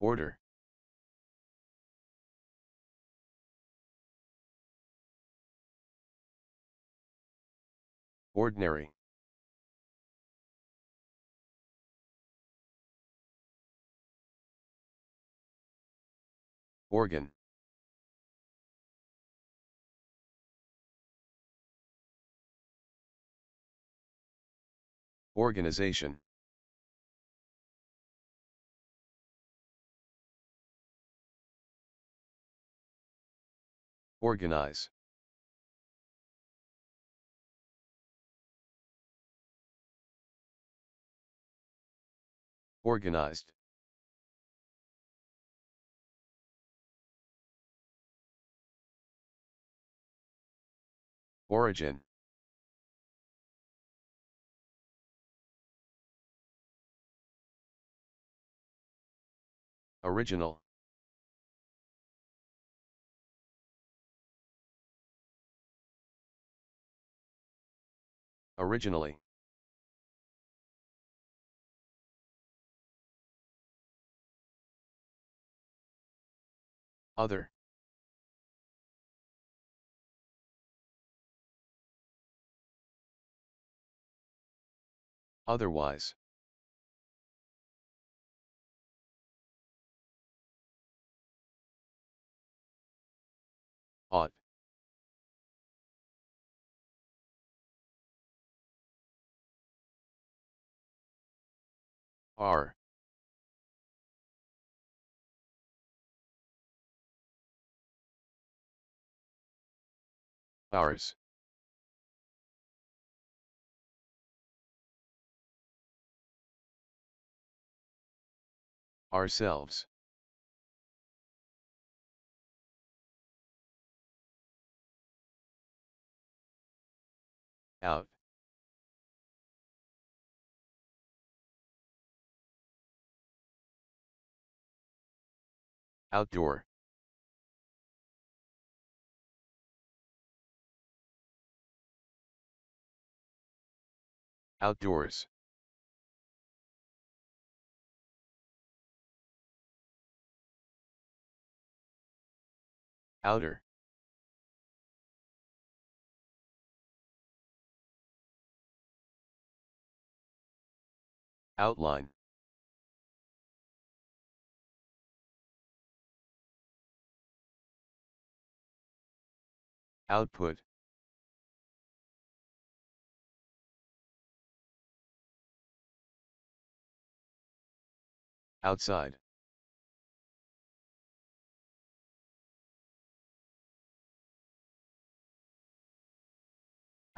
Order. Ordinary. Organ. Organization. Organize. Organized. Origin. Original. Originally. Other. Otherwise. Our. Ours. Ourselves. Out. Outdoor. Outdoors. Outer. Outline. Output. Outside.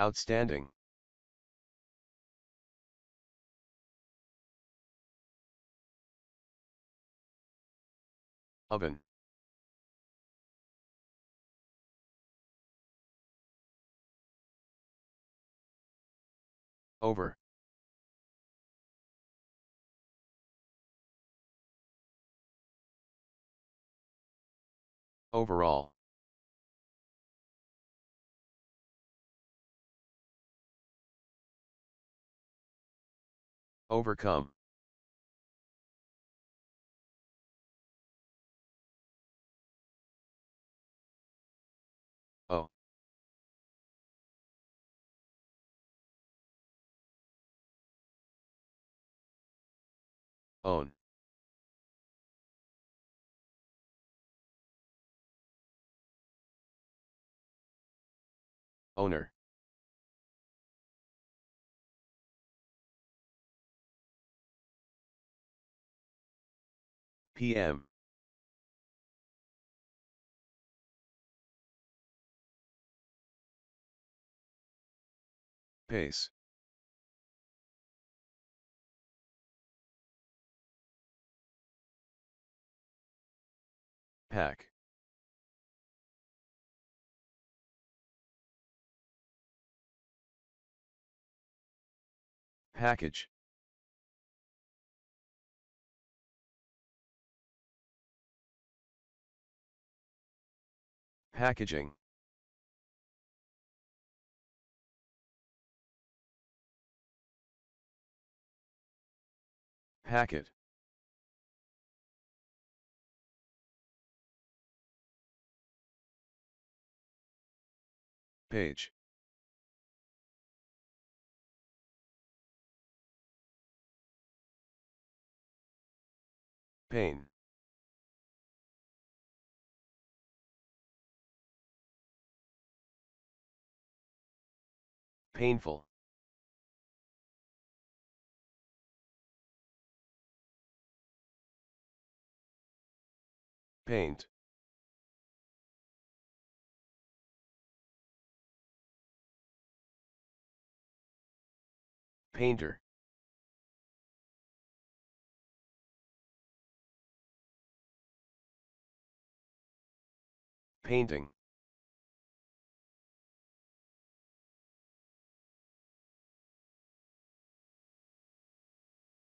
Outstanding. Oven. Over. Overall. Overcome. Own. Owner. PM. Pace. Pack. Package. Packaging. Packet. Page. Pain. Painful. Paint. Painter. Painting.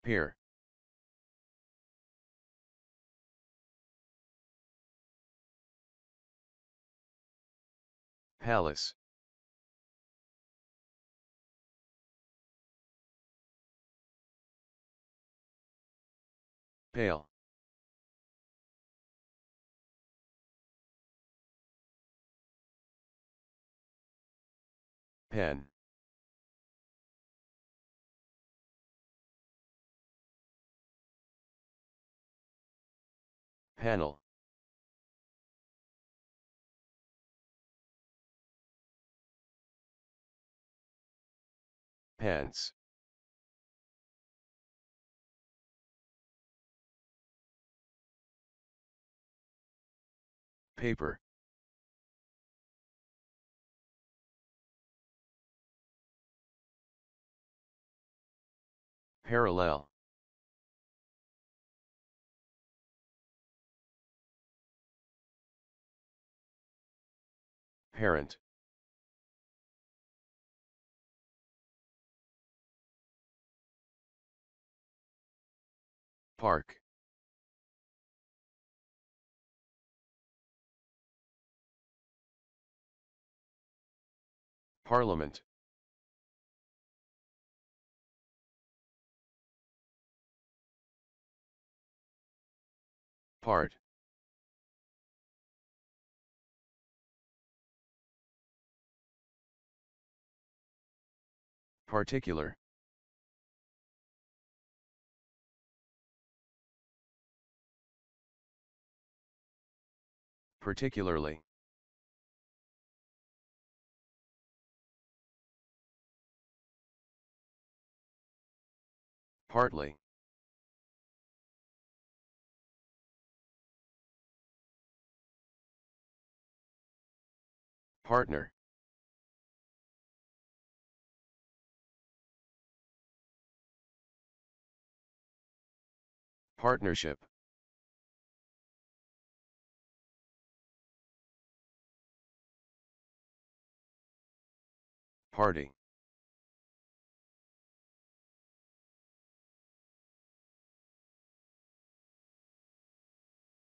Peer. Palace. Pale. Pen. Panel. Pants. Paper. Parallel. Parent. Park. Parliament. Part. Particular. Particularly. Partly. Partner. Partnership. Party.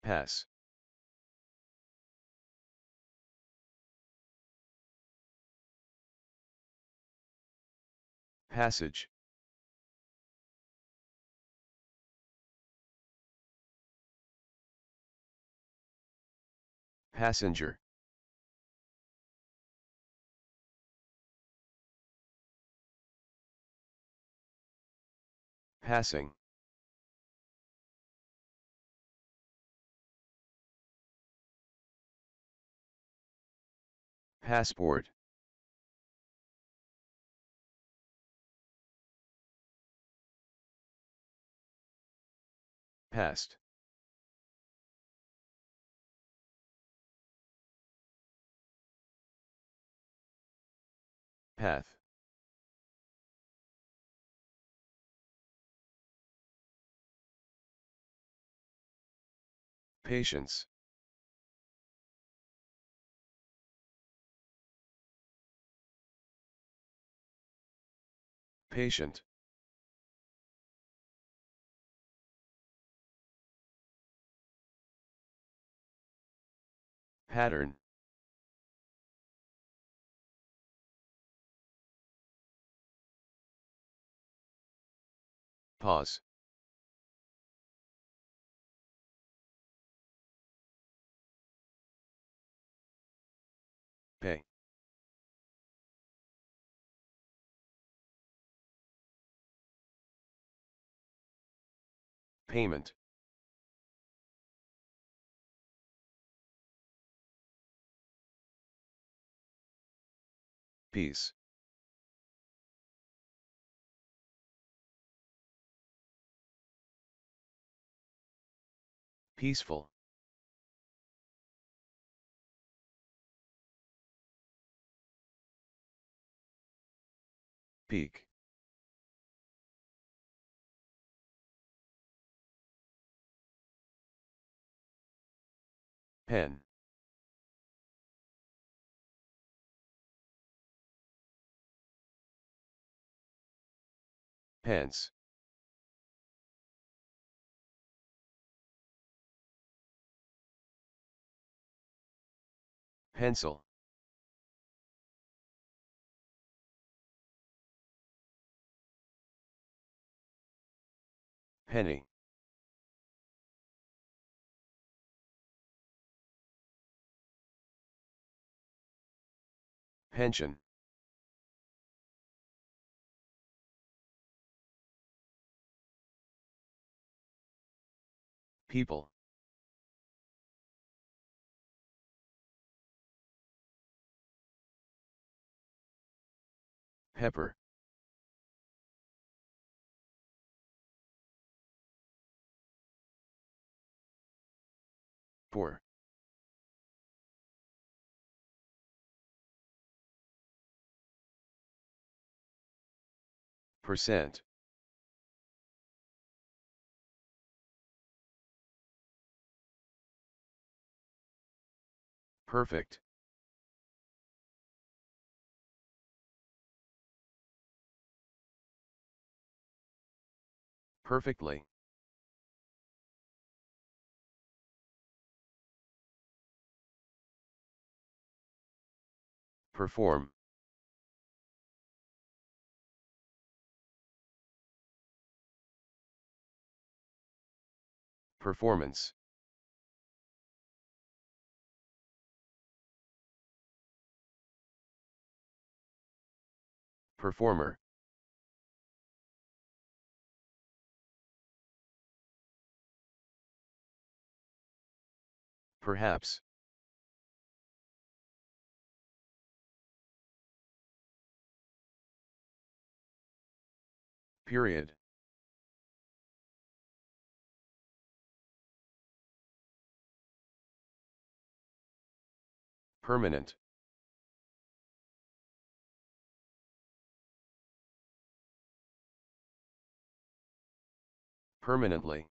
Pass. Passage. Passenger. Passing. Passport. Past. Path. Patience. Patient. Pattern. Pause. Pay. Payment. Peace. Peaceful. Peak. Pen. Pence. Pencil. Penny. Pension. People. Pepper. Poor. Percent. Perfect. Perfectly. Perform. Performance. Performer. Perhaps. Period. Permanent. Permanently.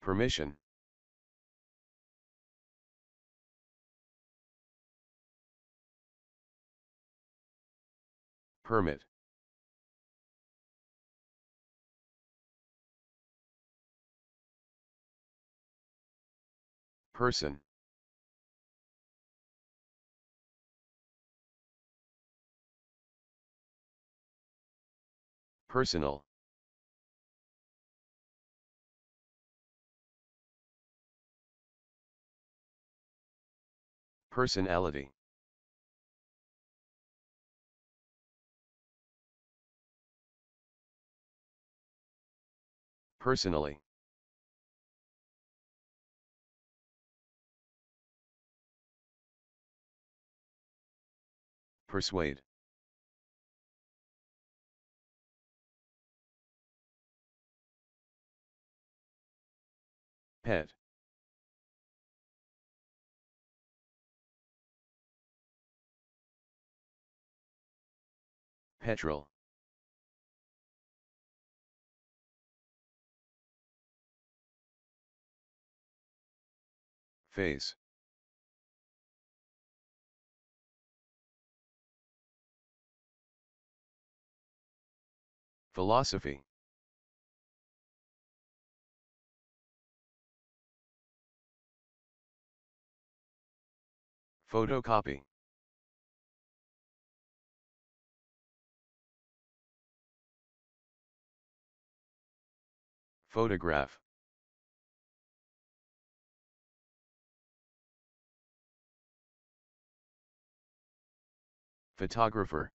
Permission. Permit. Person. Personal. Personality. Personally. Persuade. Pet. Petrol. Face. Philosophy. Photocopy. Photograph. Photographer.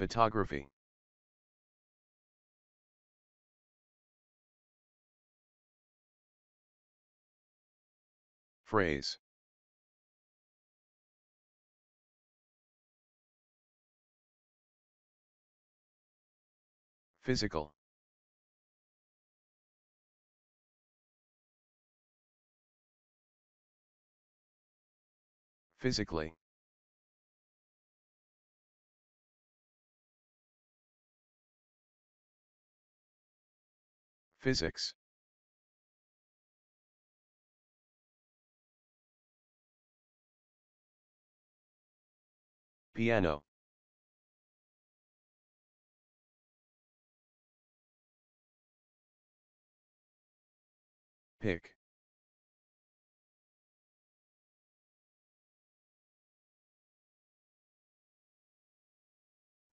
Photography. Phrase. Physical. Physically. Physics. Piano. Pick.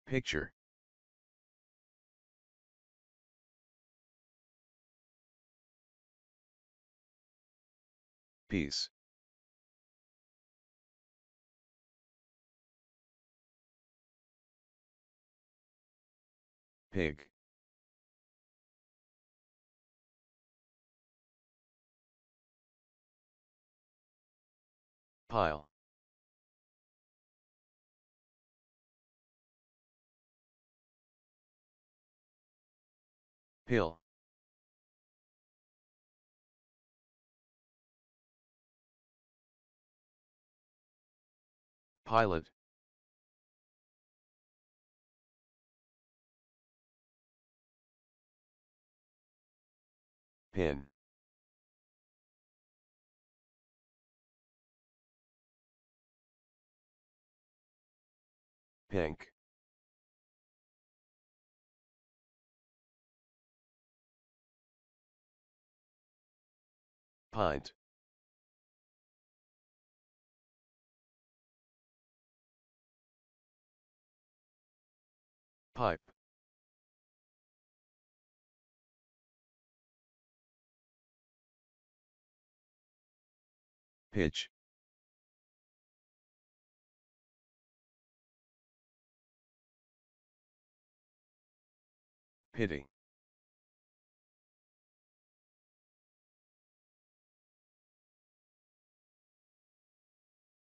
Picture. Piece. Pig. Pile. Pill. Pilot. Pin. Pink. Pint. Pipe. Pitch. Pity.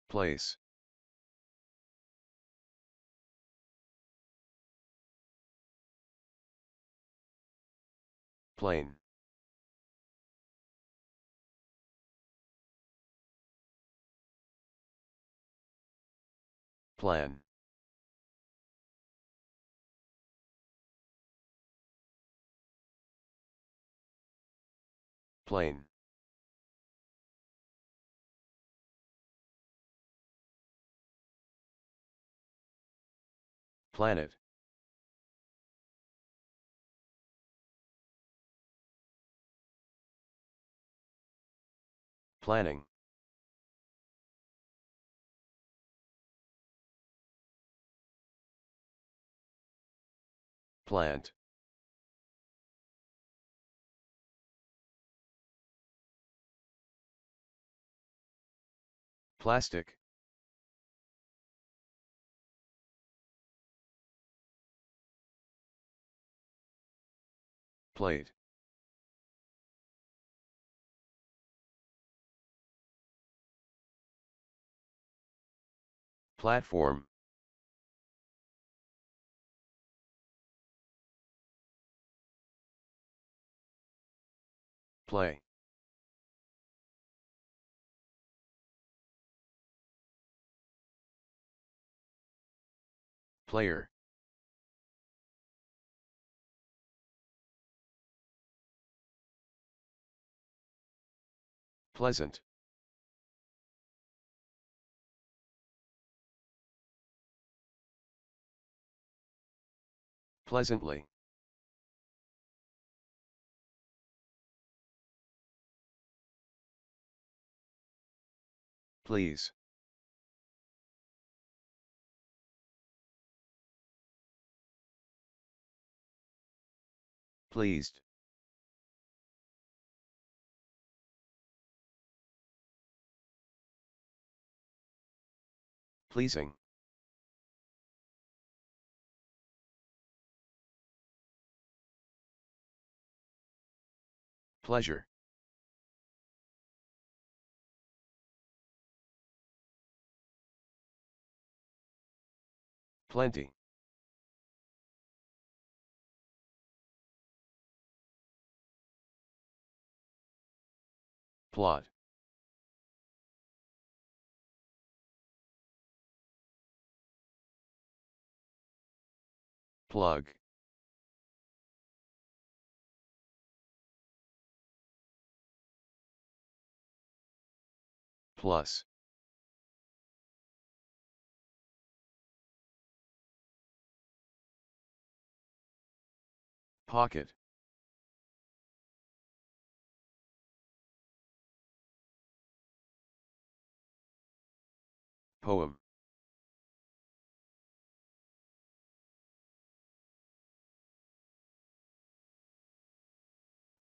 Place. Plain. Plan. Plane. Planet. Planning. Plant. Plastic. Plate. Platform. Play. Player. Pleasant. Pleasantly Please. Pleased. Pleasing. Pleasure. Plenty. Plot. Plug. Plus. Pocket. Poem.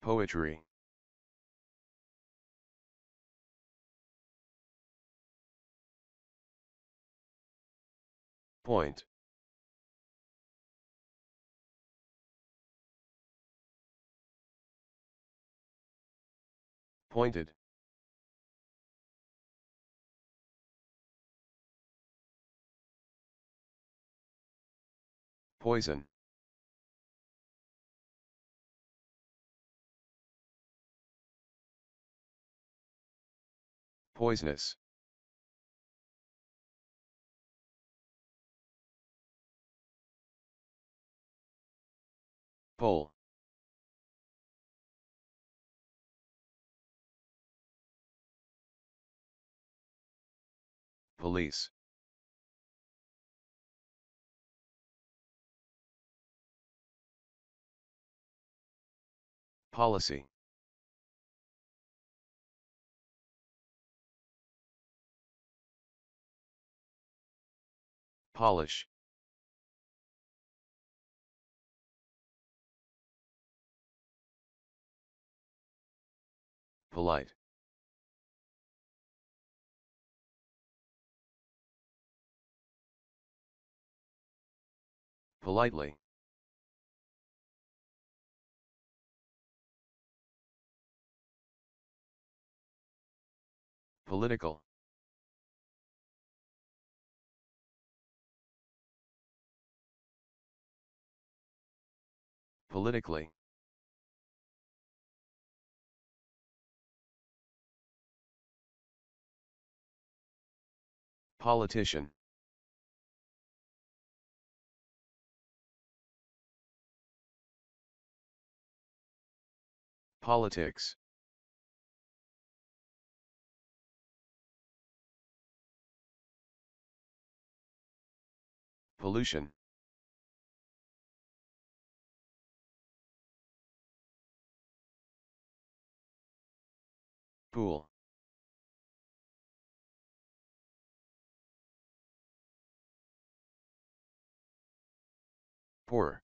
Poetry. Point. Pointed. Poison. Poisonous. Pole. Police. Policy. Polish. Polite. Politely. Political. Politically. Politician. Politics. Pollution. Pool. Poor.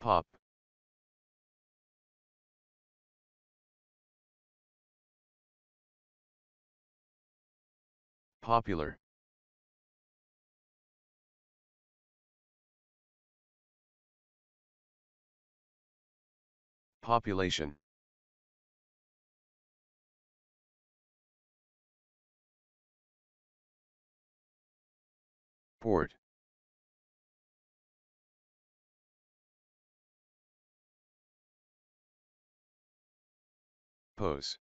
Pop. Popular. Population. Port. Pose.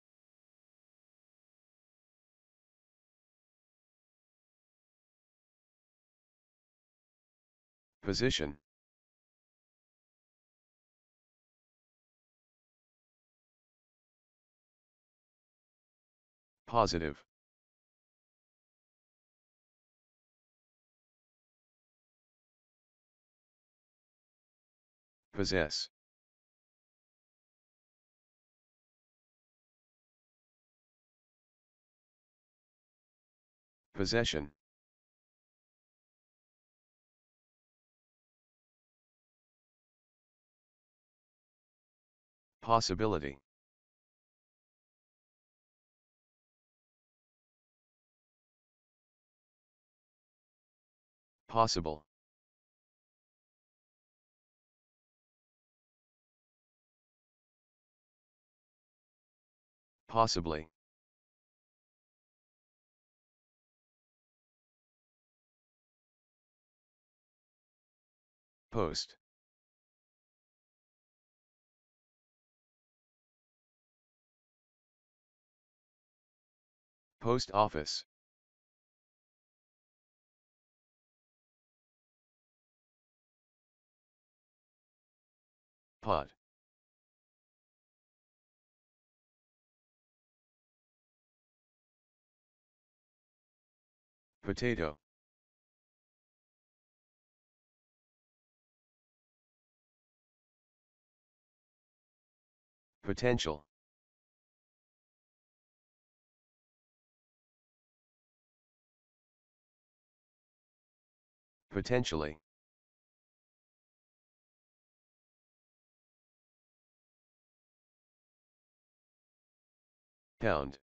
Position. Positive. Possess. Possession. Possibility. Possible. Possibly. Post. Post office. Pot. Potato. Potential. Potentially. Pound.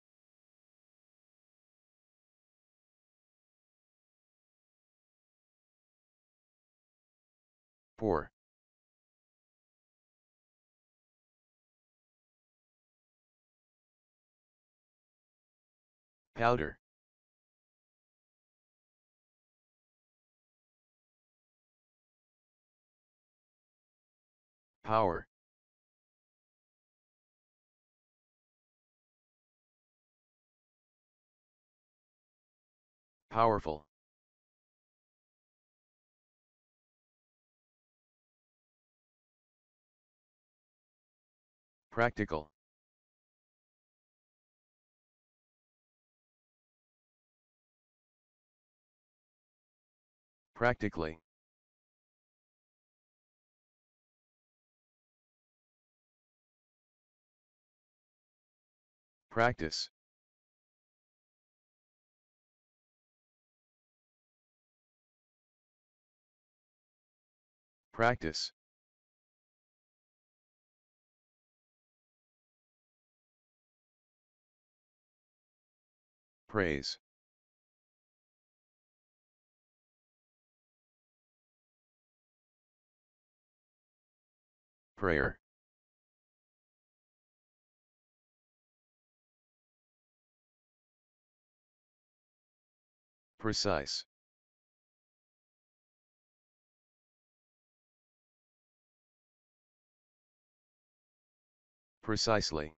Pour. Powder. Power. Powerful. Practical. Practically. Practice. Practice. Praise. Prayer. Precise. Precisely.